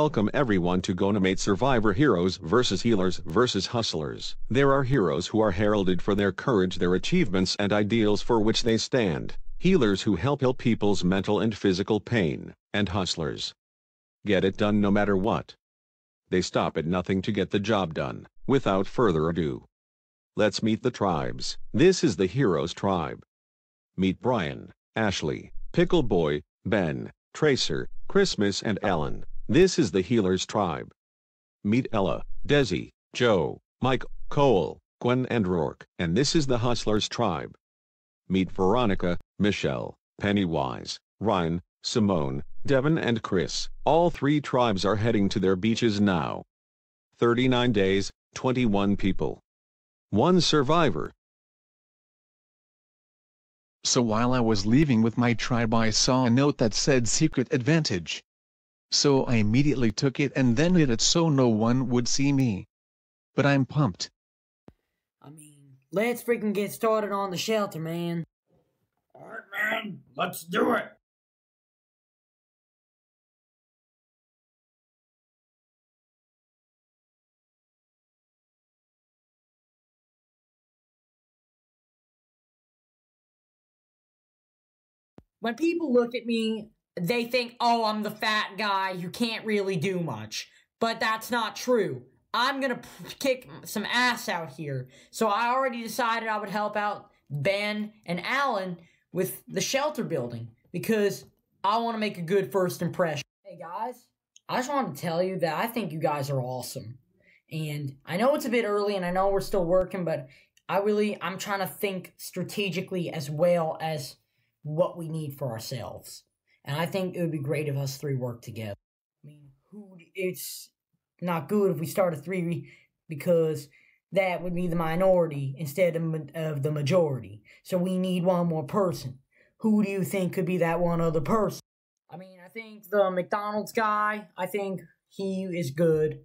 Welcome everyone to Gonamate Survivor Heroes vs Healers vs Hustlers. There are heroes who are heralded for their courage their achievements and ideals for which they stand, healers who help heal people's mental and physical pain, and hustlers. Get it done no matter what. They stop at nothing to get the job done. Without further ado, let's meet the tribes. This is the Heroes tribe. Meet Brian, Ashley, Pickle Boy, Ben, Tracer, Christmas and Alan. This is the Healers tribe. Meet Ella, Desi, Joe, Mike, Cole, Gwen and Rourke. And this is the Hustlers tribe. Meet Veronica, Michelle, Pennywise, Ryan, Simone, Devin and Chris. All three tribes are heading to their beaches now. 39 days, 21 people. One survivor. So while I was leaving with my tribe I saw a note that said secret advantage so I immediately took it and then hid it so no one would see me. But I'm pumped. I mean, let's freaking get started on the shelter, man. Alright, man, let's do it. When people look at me, they think, oh, I'm the fat guy who can't really do much. But that's not true. I'm gonna kick some ass out here. So I already decided I would help out Ben and Alan with the shelter building because I want to make a good first impression. Hey guys, I just want to tell you that I think you guys are awesome. And I know it's a bit early and I know we're still working, but I really, I'm trying to think strategically as well as what we need for ourselves. And I think it would be great if us three worked together. I mean, who it's not good if we start a three because that would be the minority instead of, of the majority. So we need one more person. Who do you think could be that one other person? I mean, I think the McDonald's guy, I think he is good.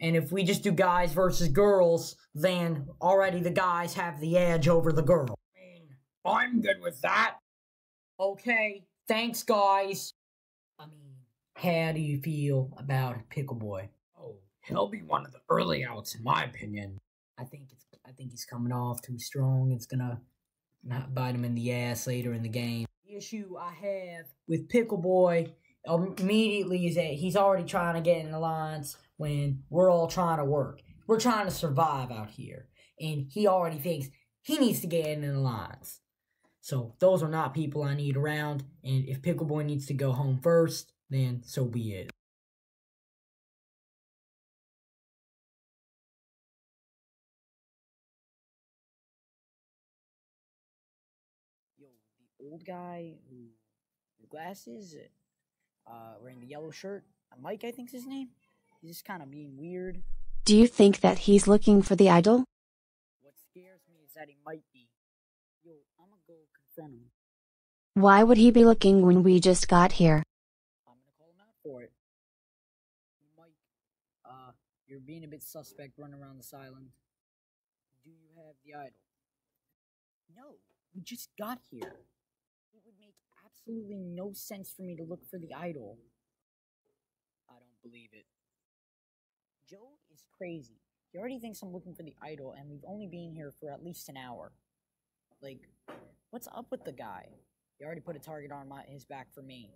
And if we just do guys versus girls, then already the guys have the edge over the girl. I mean, I'm good with that. Okay, Thanks, guys. I mean, how do you feel about Pickle Boy? Oh, he'll be one of the early outs, in my opinion. I think it's. I think he's coming off too strong. It's gonna not bite him in the ass later in the game. The issue I have with Pickle Boy um, immediately is that he's already trying to get in the lines when we're all trying to work. We're trying to survive out here, and he already thinks he needs to get in the lines. So those are not people I need around, and if Pickleboy needs to go home first, then so be it. Yo, the old guy who the glasses, uh, wearing the yellow shirt, uh, Mike, I think's his name. He's just kind of being weird. Do you think that he's looking for the idol? What scares me is that he might be. Yo, I'm gonna go confront him. Why would he be looking when we just got here? I'm gonna call him out for it. Mike, uh, you're being a bit suspect running around this island. Do you have the idol? No, we just got here. It would make absolutely no sense for me to look for the idol. I don't believe it. Joe is crazy. He already thinks I'm looking for the idol, and we've only been here for at least an hour. Like, what's up with the guy? He already put a target on my, his back for me.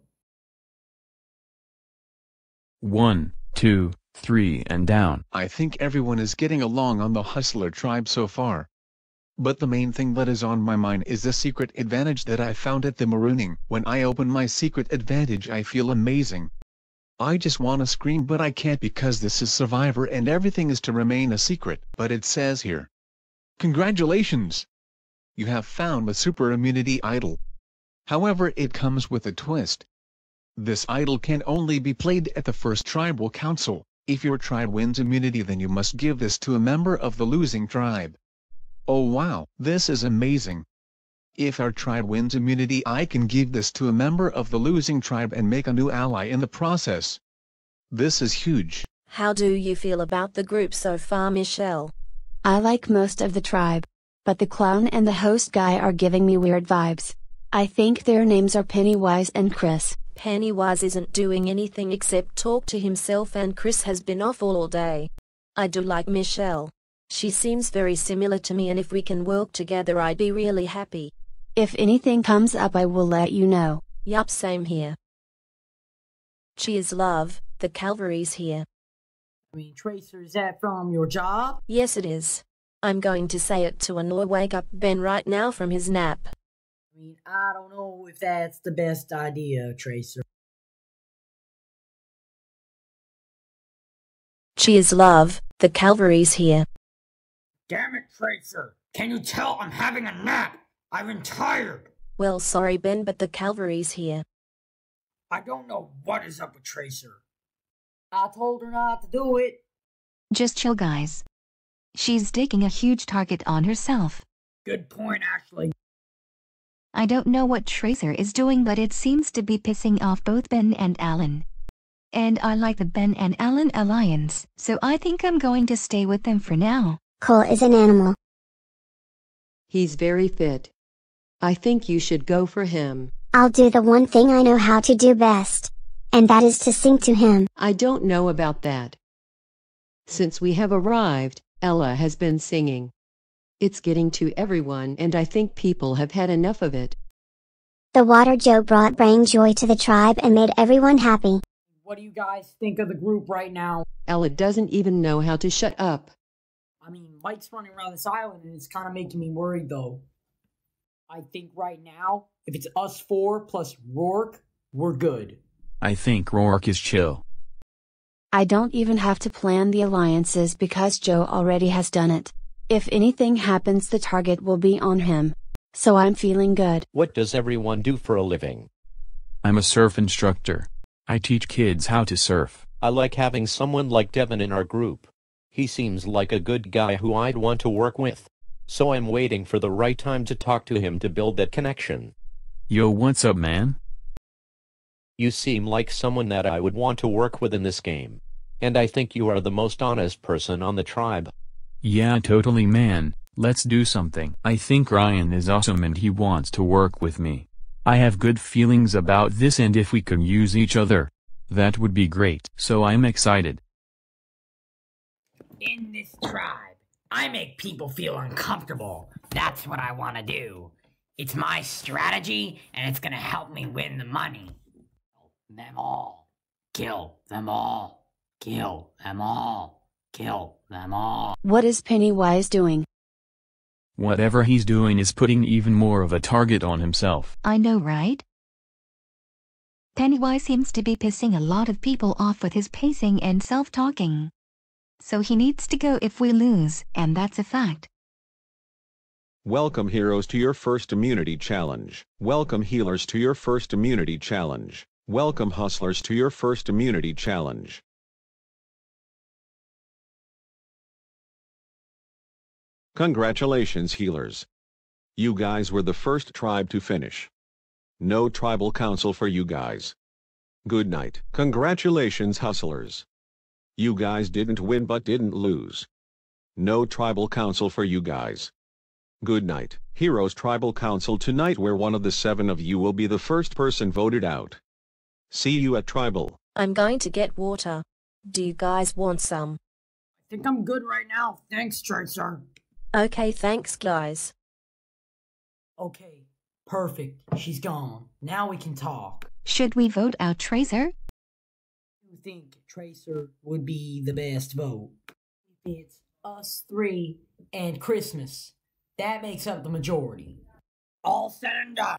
One, two, three and down. I think everyone is getting along on the Hustler tribe so far. But the main thing that is on my mind is the secret advantage that I found at the marooning. When I open my secret advantage I feel amazing. I just wanna scream but I can't because this is Survivor and everything is to remain a secret. But it says here. Congratulations! You have found the super immunity idol. However it comes with a twist. This idol can only be played at the first tribal council. If your tribe wins immunity then you must give this to a member of the losing tribe. Oh wow, this is amazing. If our tribe wins immunity I can give this to a member of the losing tribe and make a new ally in the process. This is huge. How do you feel about the group so far Michelle? I like most of the tribe. But the clown and the host guy are giving me weird vibes. I think their names are Pennywise and Chris. Pennywise isn't doing anything except talk to himself and Chris has been off all day. I do like Michelle. She seems very similar to me and if we can work together I'd be really happy. If anything comes up I will let you know. Yup same here. Cheers love, the Calvary's here. I mean, Tracer, is that from your job? Yes it is. I'm going to say it to annoy wake up Ben right now from his nap. I mean, I don't know if that's the best idea, Tracer. Cheers love, the Calvary's here. Damn it, Tracer. Can you tell I'm having a nap? I've been tired. Well sorry Ben but the Calvary's here. I don't know what is up with Tracer. I told her not to do it. Just chill, guys. She's digging a huge target on herself. Good point, Ashley. I don't know what Tracer is doing, but it seems to be pissing off both Ben and Alan. And I like the Ben and Alan alliance, so I think I'm going to stay with them for now. Cole is an animal. He's very fit. I think you should go for him. I'll do the one thing I know how to do best. And that is to sing to him. I don't know about that. Since we have arrived, Ella has been singing. It's getting to everyone and I think people have had enough of it. The water Joe brought bring joy to the tribe and made everyone happy. What do you guys think of the group right now? Ella doesn't even know how to shut up. I mean, Mike's running around this island and it's kind of making me worried though. I think right now, if it's us four plus Rourke, we're good. I think Rourke is chill. I don't even have to plan the alliances because Joe already has done it. If anything happens the target will be on him. So I'm feeling good. What does everyone do for a living? I'm a surf instructor. I teach kids how to surf. I like having someone like Devin in our group. He seems like a good guy who I'd want to work with. So I'm waiting for the right time to talk to him to build that connection. Yo what's up man? You seem like someone that I would want to work with in this game. And I think you are the most honest person on the tribe. Yeah totally man, let's do something. I think Ryan is awesome and he wants to work with me. I have good feelings about this and if we can use each other, that would be great. So I'm excited. In this tribe, I make people feel uncomfortable. That's what I want to do. It's my strategy, and it's gonna help me win the money. Them all. Kill them all. Kill them all. Kill them all. What is Pennywise doing? Whatever he's doing is putting even more of a target on himself. I know, right? Pennywise seems to be pissing a lot of people off with his pacing and self-talking. So he needs to go if we lose, and that's a fact. Welcome heroes to your first immunity challenge. Welcome healers to your first immunity challenge. Welcome hustlers to your first immunity challenge. Congratulations healers. You guys were the first tribe to finish. No tribal council for you guys. Good night. Congratulations hustlers. You guys didn't win but didn't lose. No tribal council for you guys. Good night. Heroes Tribal Council tonight where one of the seven of you will be the first person voted out. See you at Tribal. I'm going to get water. Do you guys want some? I think I'm good right now. Thanks, Tracer. Okay thanks guys. Okay, perfect. She's gone. Now we can talk. Should we vote out Tracer? You think Tracer would be the best vote? It's us three and Christmas, that makes up the majority. All said and done.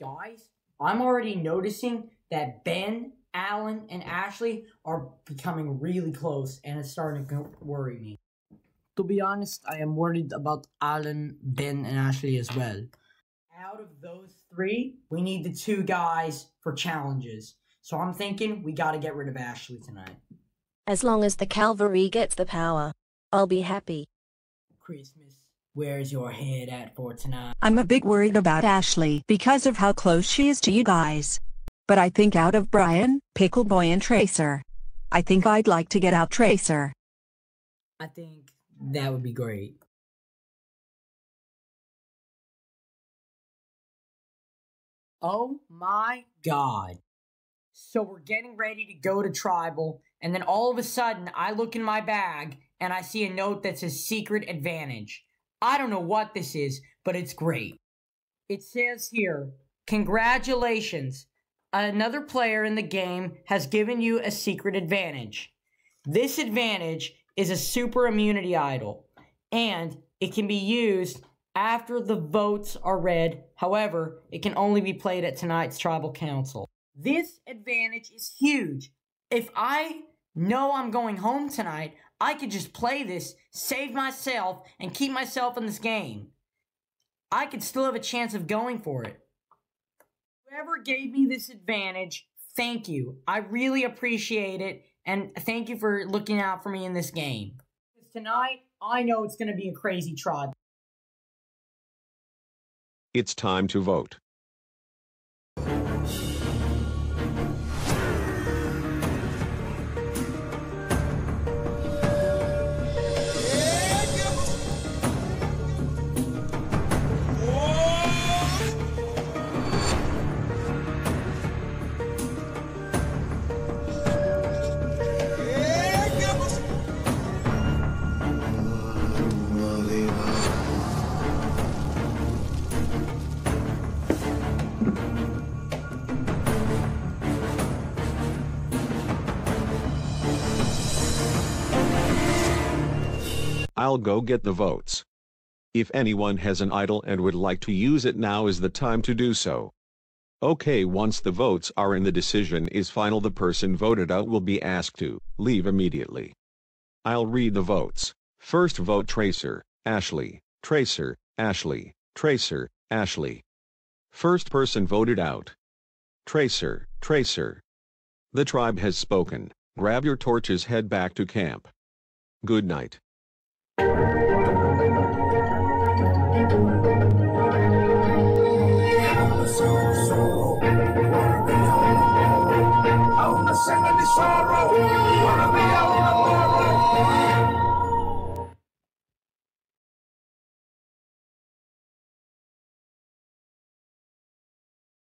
Guys, I'm already noticing that Ben, Alan, and Ashley are becoming really close, and it's starting to worry me. To be honest, I am worried about Alan, Ben, and Ashley as well. Out of those three, we need the two guys for challenges. So I'm thinking we gotta get rid of Ashley tonight. As long as the Calvary gets the power, I'll be happy. Christmas, where's your head at for tonight? I'm a bit worried about Ashley because of how close she is to you guys. But I think out of Brian, Pickleboy, and Tracer, I think I'd like to get out Tracer. I think that would be great. Oh my god. So we're getting ready to go to tribal, and then all of a sudden I look in my bag and I see a note that says secret advantage. I don't know what this is, but it's great. It says here, congratulations. Another player in the game has given you a secret advantage. This advantage is a super immunity idol, and it can be used after the votes are read. However, it can only be played at tonight's tribal council. This advantage is huge. If I know I'm going home tonight, I could just play this, save myself, and keep myself in this game. I could still have a chance of going for it. Whoever gave me this advantage, thank you. I really appreciate it, and thank you for looking out for me in this game. Tonight, I know it's going to be a crazy tribe. It's time to vote. I'll go get the votes. If anyone has an idol and would like to use it now is the time to do so. Okay once the votes are in the decision is final the person voted out will be asked to leave immediately. I'll read the votes. First vote Tracer, Ashley, Tracer, Ashley, Tracer, Ashley. First person voted out. Tracer, Tracer. The tribe has spoken. Grab your torches head back to camp. Good night. Sorrow,